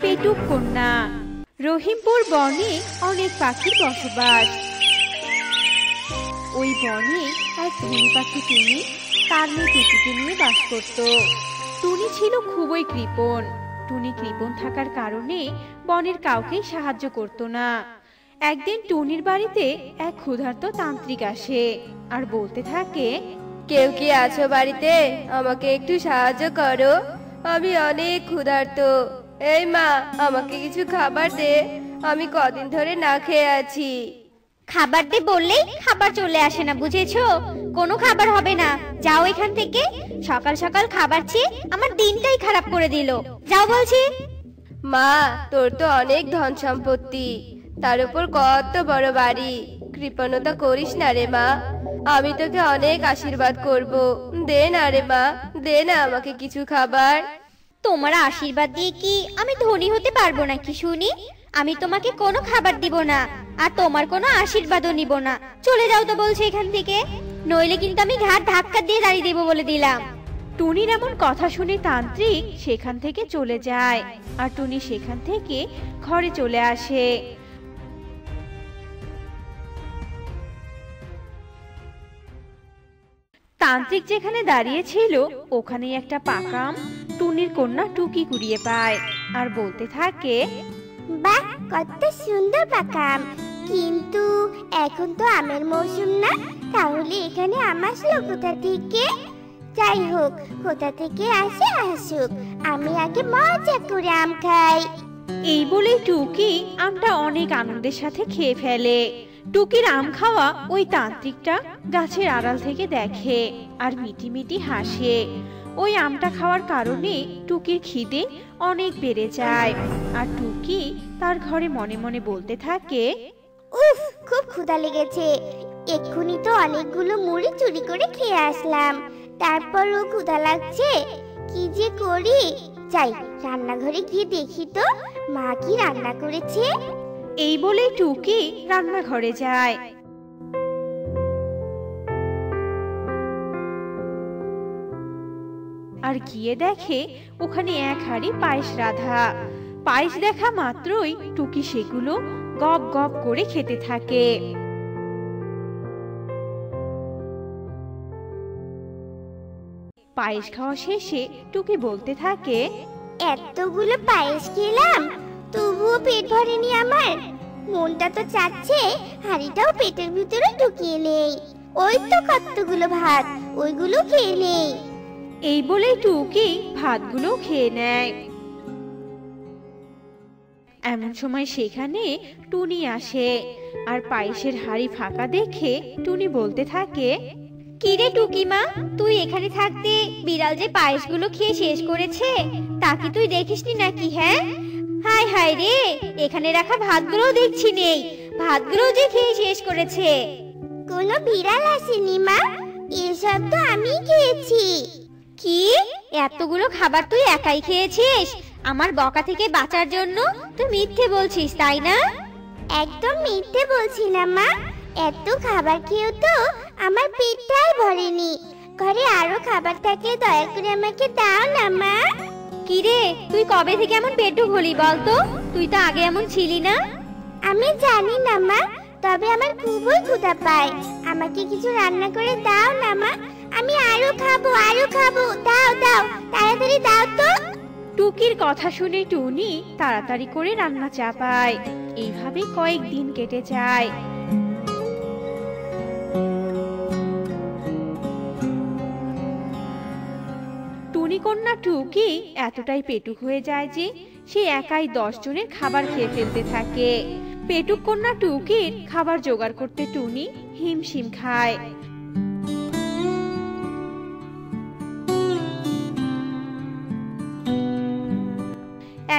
পেটুক কন্যা। রহিমপুর বনে অনেক পাখির বসবাস। ওই বনে এক ধনী পাখি টুনি তার মেয়ে টুকিকে নিয়ে বাস করত। টুনি ছিল খুবই কৃপণ। টুনি কৃপণ থাকার কারণে বনের কাউকেই সাহায্য করত না। একদিন টুনির বাড়িতে এক ক্ষুধার্ত তান্ত্রিক আসে আর বলতে থাকে, কেউ কি আছো বাড়িতে? আমাকে একটু সাহায্য করো। আমি অনেক ক্ষুধার্ত। এই মা আমাকে কিছু খাবার দে। আমি কদিন ধরে না খেয়ে আছি। খাবার দে বললেই খাবার চলে আসে না বুঝেছ? কোনো খাবার হবে না। যাও এখান থেকে। সকাল সকাল খাবার চেয়ে আমার দিনটাই খারাপ করে দিল। যাও বলছি। মা তোর তো অনেক ধন সম্পত্তি। তার উপর কত বড় বাড়ি। কৃপণতা করিস না রে মা। আমি তোকে অনেক আশীর্বাদ করব। দে না রে মা দে না আমাকে কিছু খাবার। তোমার আশীর্বাদ দিয়ে কি আমি ধনী হতে পারব না নাকি, শুনি? আমি তোমাকে কোনো খাবার দিব না, আর তোমার কোনো আশীর্বাদও নিব না। চলে যাও তো বলছে এখান থেকে। নইলে কিন্তু আমি ঘাট ধাক্কা দিয়ে দাঁড়িয়ে দেবো বলে দিলাম। টুনির এমন কথা শুনে তান্ত্রিক সেখান থেকে চলে যায়, আর টুনি সেখান থেকে ঘরে চলে আসে। তান্ত্রিক যেখানে দাঁড়িয়ে ছিল ওখানে একটা পাকাম টুনির কন্যা টুকি কুড়িয়ে পায় আর বলতে থাকে বাহ কত সুন্দর পাকাম কিন্তু এখন তো আমের মৌসুম না তাহলে এখানে আম আসলো কোথা থেকে? যাই হোক কোথা থেকে আসে আসুক আমি আগে মজা করে আম খাই। এই বলেই টুকি আমটা অনেক আনন্দের সাথে খেয়ে ফেলে। টুকির আম খাওয়া ওই তান্ত্রিকটা গাছের আড়াল থেকে দেখে আর মিটি মিটি হাসে। ওই আমটা খাওয়ার কারণে টুকির খিদে অনেক বেড়ে যায়। আর টুকি তার ঘরে মনে মনে বলতে থাকে উফ খুব ক্ষুধা লেগেছে। এক্ষুনি তো অনেকগুলো মুড়ি চুরি করে খেয়ে আসলাম। তারপরও ক্ষুধা লাগছে। কি যে করি? যাই রান্নাঘরে গিয়ে দেখি তো মা কি রান্না করেছে। এই বলেই টুকি রান্নাঘরে যায়। আর গিয়ে দেখে ওখানে এক হাড়ি পায়েস রাধা। পায়েস দেখা মাত্রই টুকি সেগুলো গপ গপ করে খেতে থাকে। পায়েস খাওয়া শেষে টুকি বলতে থাকে, এতগুলো পায়েস খেলাম, তবুও পেট ভরেনি আমার। মনটা তো চাচ্ছে হাড়িটাও পেটের ভিতরে ঢুকিয়ে নেই। ওই তো কতগুলো ভাত, ওইগুলো খেয়ে নেই। এই বলে টুকি ভাতগুলো খেয়ে নেয়। এমন সময় সেখানে টুনি আসে আর পায়েসের হাড়ি ফাঁকা দেখে টুনি বলতে থাকে, কিরে টুকিমা, তুই এখানে থাকতে বিড়াল যে পায়েসগুলো খেয়ে শেষ করেছে, তা কি তুই দেখিসনি নাকি হ্যাঁ? হায় হায় রে, এখানে রাখা ভাতগুলোও দেখছি নেই ভাতগুলো যে খেয়ে শেষ করেছে। কোনো বিড়াল আসেনি মা, এসব তো আমি খেয়েছি। কি? এতগুলো খাবার তুই একাই খেয়েছিস? আমার বকা থেকে বাঁচার জন্য তুই মিথ্যে বলছিস তাই না? একদম মিথ্যে বলছিলাম মা। এত খাবার খেয়েও তো আমার পেটটাই ভরেনি। ঘরে আরও খাবার থাকলে দয়া করে আমাকে দাও না মা। কিরে তুই কবে থেকে এমন পেটুক হলি বলতো তুই তো আগে এমন ছিলি না? আমি জানি না মা তবে আমার খুবই ক্ষুধা পায়। আমাকে কিছু রান্না করে দাও না মা। আমি আরও খাব আরও খাব। দাও দাও, তাড়াতাড়ি দাও তো। টুকির কথা শুনে টুনি তাড়াতাড়ি করে রান্না চাপায়। এইভাবে কয়েকদিন কেটে যায়। টুনি কন্যা টুকি এতটাই পেটুক হয়ে যায় যে সে একাই দশ জনের খাবার খেয়ে ফেলতে থাকে। পেটুক কন্যা টুকির খাবার জোগাড় করতে টুনি হিমশিম খায়।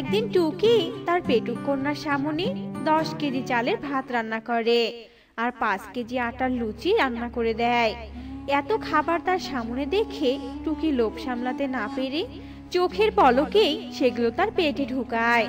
একদিন টুকি তার পেটুক কন্যার সামনে দশ কেজি চালের ভাত রান্না করে আর পাঁচ কেজি আটার লুচি রান্না করে দেয়। এত খাবার তার সামনে দেখে টুকি লোভ সামলাতে না পেরে চোখের পলকেই সেগুলো তার পেটে ঢুকায়।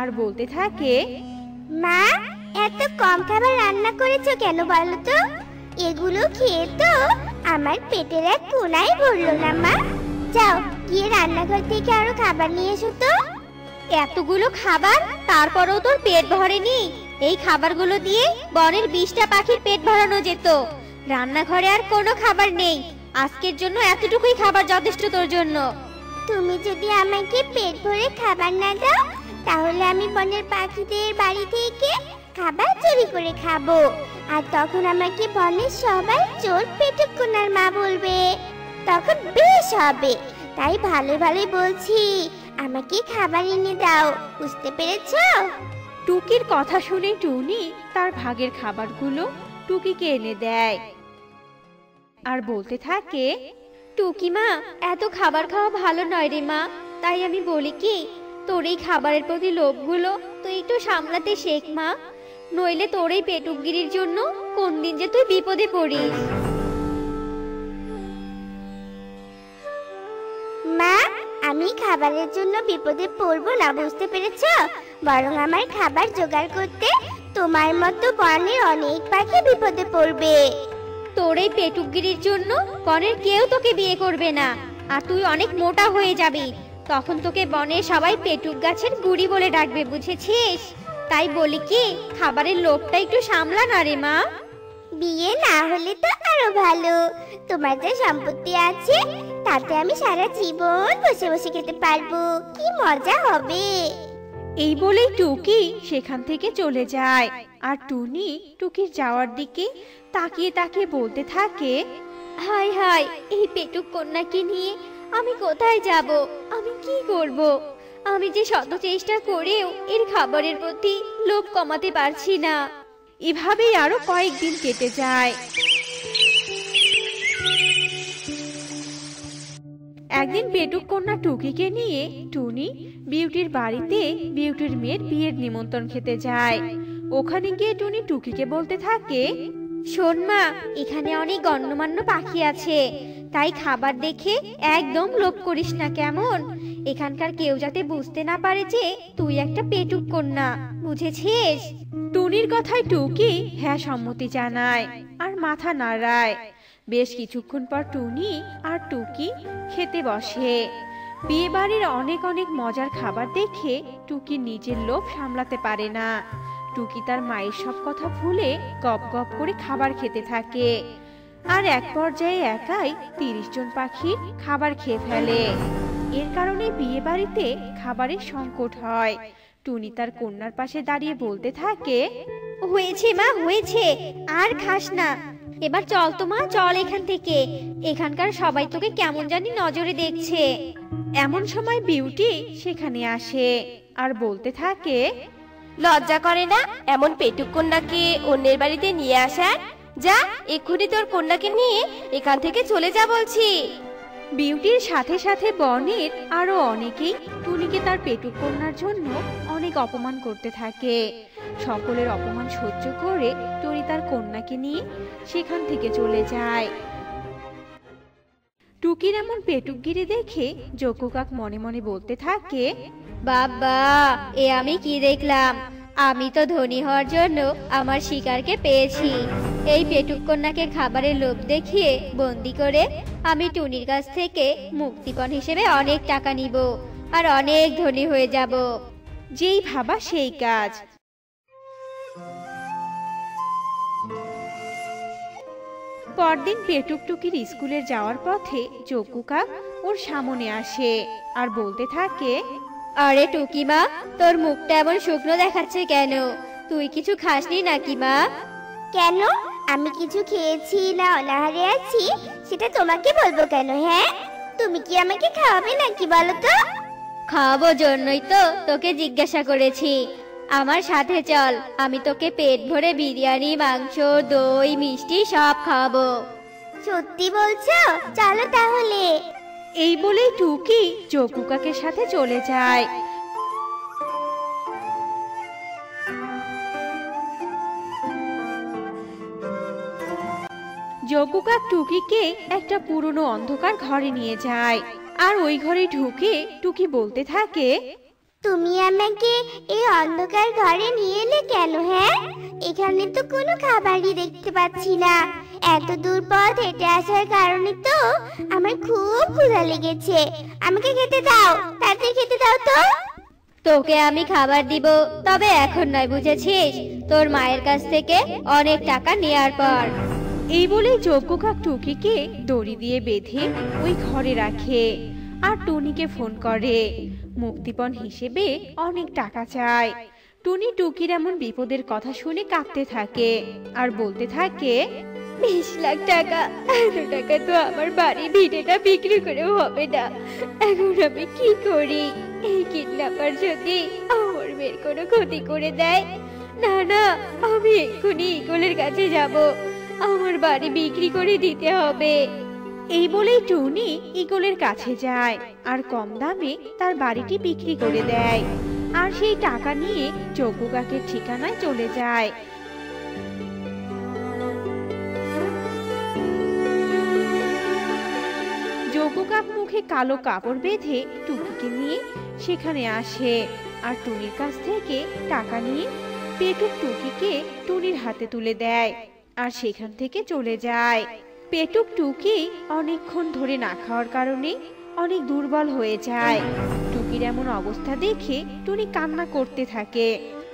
আর বলতে থাকে, মা এত কম খাবার রান্না করেছ কেন বলো তো? এগুলো খেয়ে তো আমার পেটের এক কোনায় ভরলো না, মা। যাও, গিয়ে রান্নাঘর থেকে আরও খাবার নিয়ে এসো তো। এতগুলো খাবার? তারপরেও তোর পেট ভরেনি? এই খাবারগুলো দিয়ে বনের বিশটা পাখির পেট ভরানো যেত। রান্নাঘরে আর কোনো খাবার নেই। আজকের জন্য এতটুকুই খাবার যথেষ্ট তোর জন্য। তুমি যদি আমাকে পেট ভরে খাবার না দাও, তাহলে আমি বনের পাখিদের বাড়ি থেকে খাবার চুরি করে খাব। আর তখন আমাকে বনের সবাই চোর পেটুকুনার মা বলবে। তখন বেশ হবে। তাই ভালো ভালোই বলছি, আমাকে খাবার এনে দাও, বুঝতে পেরেছ? টুকির কথা শুনে টুনি তার ভাগের খাবারগুলো টুকিকে এনে দেয়। আর বলতে থাকে, টুকি মা, এত খাবার খাওয়া ভালো নয় রে মা। তাই আমি বলি কি, তোর এই খাবারের প্রতি লোভগুলো তুই একটু সামলাতে শেখ মা। নইলে তোর এই পেটুকগিরির জন্য কোন দিন যে তুই বিপদে পড়িস? মা আমি খাবারের জন্য বিপদে পড়ব না বুঝতে পেরেছ? বরং আমার খাবার জোগাড় করতে তোমার মতো বনের অনেক পাখি বিপদে পড়বে। তোর এই পেটুকগিরির জন্য বনের কেউ তোকে বিয়ে করবে না আর তুই অনেক মোটা হয়ে যাবি। তখন তোকে বনে সবাই পেটুক গাছের গুড়ি বলে ডাকবে বুঝেছিস? তাই বলি কি খাবারের লোভটা একটু সামলা না রে মা। বিয়ে না হলে তো আরও ভালো। তোমার যে সম্পত্তি আছে তাতে আমি সারা জীবন বসে বসে খেতে পারব। কি মজা হবে। এই বলেই টুকি সেখান থেকে চলে যায়। আর টুনি টুকির যাওয়ার দিকে তাকিয়ে তাকিয়ে বলতে থাকে হাই হাই এই পেটুক কন্যাকে নিয়ে আমি কোথায় যাব? আমি কি করব? আমি যে শত চেষ্টা করেও এর খাবারের প্রতি লোভ কমাতে পারছি না। এভাবেই আরও কয়েকদিন কেটে যায়। একদিন পেটুক কন্যা টুকিকে নিয়ে টুনি বিউটির বাড়িতে বিউটির মেয়ের বিয়ের নিমন্ত্রণ খেতে যায়। ওখানে গিয়ে টুনি টুকিকে বলতে থাকে শোন মা, এখানে অনেক গণ্যমান্য পাখি আছে। তাই খাবার দেখে একদম লোভ করিস না কেমন? এখানকার কেউ যাতে বুঝতে না পারে যে তুই একটা পেটুক কন্যা, বুঝেছিস? টুনির কথায় টুকি হ্যাঁ সম্মতি জানায় আর মাথা নাড়ায়। বেশ কিছুক্ষণ পর টুনি আর টুকি খেতে বসে। বিয়ে বাড়ির অনেক অনেক মজার খাবার দেখে টুকি নিজের লোভ সামলাতে পারে না। টুকি তার মায়ের সব কথা ভুলে গপ গপ করে খাবার খেতে থাকে। আর এক পর্যায়ে একাই তিরিশ জন পাখির খাবার খেয়ে ফেলে। এর কারণে বিয়ে বাড়িতে খাবারের সংকট হয়। টুনি তার কন্যার পাশে দাঁড়িয়ে বলতে থাকে হয়েছে মা হয়েছে। আর খাস না। এবার চল তো মা চল এখান থেকে। এখানকার সবাই তোকে কেমন জানি নজরে দেখছে। এমন সময় বিউটি সেখানে আসে আর বলতে থাকে লজ্জা করে না? এমন পেটুক কন্যাকে অন্যের বাড়িতে নিয়ে আসার? যা, এক্ষুনি তোর কন্যাকে নিয়ে এখান থেকে চলে যা বলছি। বিউটির সাথে সাথে বনের আরও অনেকেই টুনিকে তার পেটুক কন্যার জন্য অনেক অপমান করতে থাকে। সকলের অপমান সহ্য করে টুনি তার কন্যাকে নিয়ে সেখান থেকে চলে যায়। টুকির এমন পেটুকগিরি দেখে যোগ্য কাক মনে মনে বলতে থাকে বাবা, এ আমি কি দেখলাম? আমি তো ধনী হওয়ার জন্য আমার শিকারকে পেয়েছি। এই পেটুক কন্যাকে খাবারের লোভ দেখিয়ে বন্দি করে আমি টুনির কাছ থেকে মুক্তিপণ হিসেবে অনেক টাকা নিব আর অনেক ধনী হয়ে যাব। যেই ভাবা সেই কাজ। পরদিন পেটুক টুকির স্কুলের যাওয়ার পথে যোগ্য কাক ওর সামনে আসে আর বলতে থাকে আরে টুকিমা তোর মুখটা এমন শুকনো দেখাচ্ছে কেন? তুই কিছু খাসনি নাকি মা? কেন? আমি কিছু খেয়েছি না অনাহারে আছি সেটা তোমাকে বলব কেন হ্যাঁ? তুমি কি আমাকে খাওয়াবে নাকি বলো তো? খাওয়াবো জন্যই তো তোকে জিজ্ঞাসা করেছি। আমার সাথে চল আমি তোকে পেট ভরে বিরিয়ানি মাংস দই মিষ্টি সব খাওয়াবো। সত্যি বলছো? চলো তাহলে। এই বলেই টুকি কাকের সাথে চলে যায়। যোগ্য কাক টুকিকে একটা পুরনো অন্ধকার ঘরে নিয়ে যায়। আর ওই ঘরে ঢুকে টুকি বলতে থাকে, তুমি আমাকে এই অন্ধকার ঘরে নিয়ে এলে কেন হ্যাঁ? এখানে তো কোনো খাবারই দেখতে পাচ্ছি না। এত দূর পথ হেঁটে আসার কারণে তো আমার খুব ক্ষুধা লেগেছে। আমাকে খেতে দাও তাড়াতাড়ি খেতে দাও তো। তোকে আমি খাবার দিব তবে এখন নয় বুঝেছিস? তোর মায়ের কাছ থেকে অনেক টাকা নেয়ার পর। এই বলে যজ্ঞ কাক টুকিকে দড়ি দিয়ে বেঁধে ওই ঘরে রাখে আর টুনিকে ফোন করে। মুক্তিপণ হিসেবে অনেক টাকা চায়। টুনি টুকির এমন বিপদের কথা শুনে কাঁদতে থাকে আর বলতে থাকে বিশ লাখ টাকা। এত টাকা তো আমার বাড়ি ভিটেটা বিক্রি করেও হবে না। এখন আমি কি করি? এই কিডন্যাপার যদি আমার মেয়ের কোনো ক্ষতি করে দেয়, না না, আমি এক্ষুনি ইগলের কাছে যাব। আমার বাড়ি বিক্রি করে দিতে হবে। এই বলেই টুনি ইগলের কাছে যায় আর কম দামে তার বাড়িটি বিক্রি করে দেয়। আর সেই টাকা নিয়ে যজ্ঞ কাকের ঠিকানায় চলে যায়। কাক মুখে কালো কাপড় বেঁধে টুকিকে নিয়ে সেখানে আসে। আর টুনির কাছ থেকে টাকা নিয়ে পেটুক টুকিকে টুনির হাতে তুলে দেয় আর সেখান থেকে চলে যায়। পেটুক টুকি অনেকক্ষণ ধরে না খাওয়ার কারণে অনেক দুর্বল হয়ে যায়। টুকির এমন অবস্থা দেখে টুনি কান্না করতে থাকে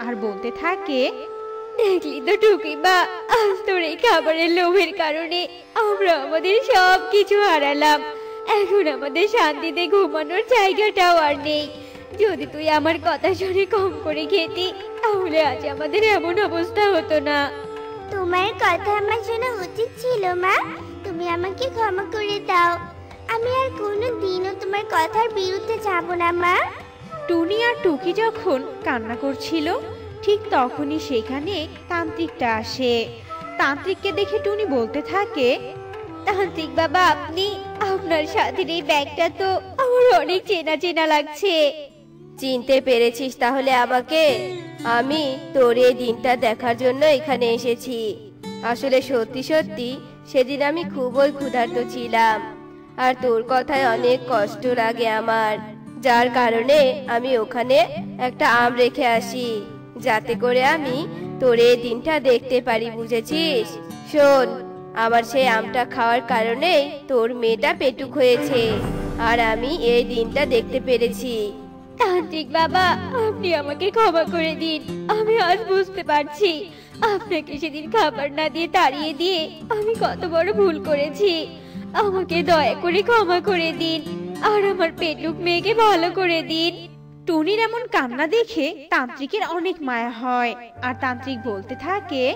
আর বলতে থাকে, দেখলি তো টুকি বা আজ তোর এই খাবারের লোভের কারণে আমরা আমাদের সব কিছু হারালাম। এখন আমাদের শান্তিতে ঘুমানোর জায়গাটাও আর নেই। যদি তুই আমার কথা শুনে কম করে খেতি তাহলে আজ আমাদের এমন অবস্থা হতো না। তোমার কথা আমার শোনা উচিত ছিল মা। তুমি আমাকে ক্ষমা করে দাও। আমি আর কোনো দিনও তোমার কথার বিরুদ্ধে যাব না মা। টুনি আর টুকি যখন কান্না করছিল ঠিক তখনই সেখানে তান্ত্রিকটা আসে। তান্ত্রিককে দেখে টুনি বলতে থাকে তান্ত্রিক বাবা আপনি আপনার সাথের এই ব্যাগটা তো আমার অনেক চেনা চেনা লাগছে। চিনতে পেরেছিস তাহলে আমাকে? আমি তোর এই দিনটা দেখার জন্য এখানে এসেছি। আসলে সত্যি সত্যি সেদিন আমি খুবই ক্ষুধার্ত ছিলাম। আর তোর কথায় অনেক কষ্ট লাগে আমার। যার কারণে আমি ওখানে একটা আম রেখে আসি। যাতে করে আমি তোর এই দিনটা দেখতে পারি, বুঝেছিস? শোন আমার সেই আমটা খাওয়ার কারণে তোর মেয়েটা পেটুক হয়েছে। আর আমি এই দিনটা দেখতে পেরেছি। তান্ত্রিক বাবা আপনি আমাকে ক্ষমা করে দিন। আমি আজ বুঝতে পারছি। আপনাকে সেদিন খাবার না দিয়ে তাড়িয়ে দিয়ে আমি কত বড় ভুল করেছি। আমাকে দয়া করে ক্ষমা করে দিন। আর আমার পেটুক মেয়েকে ভালো করে দিন। টুনির এমন কান্না দেখে তান্ত্রিকের অনেক মায়া হয়। আর তান্ত্রিক বলতে থাকে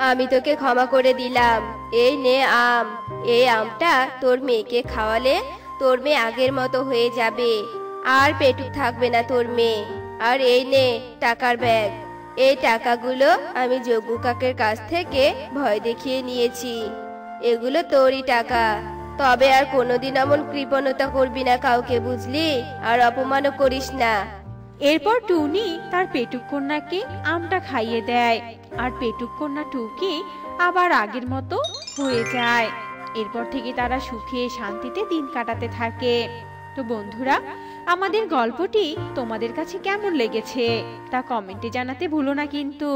আমি তোকে ক্ষমা করে দিলাম। এই নে আম। এই আমটা তোর মেয়েকে খাওয়ালে তোর মেয়ে আগের মতো হয়ে যাবে। আর পেটুক থাকবে না তোর মেয়ে। আর এই নে টাকার ব্যাগ। এই টাকাগুলো আমি যজ্ঞ কাকের কাছ থেকে ভয় দেখিয়ে নিয়েছি। এগুলো তোরই টাকা। তবে আর কোনোদিন এমন কৃপণতা করবি না কাউকে, বুঝলি? আর অপমানও করিস না। এরপর টুনি তার পেটুক কন্যাকে আমটা খাইয়ে দেয়। আর পেটুক কন্যা টুকি আবার আগের মতো হয়ে যায়। এরপর থেকে তারা সুখে শান্তিতে দিন কাটাতে থাকে। তো বন্ধুরা, আমাদের গল্পটি তোমাদের কাছে কেমন লেগেছে তা কমেন্টে জানাতে ভুলো না কিন্তু।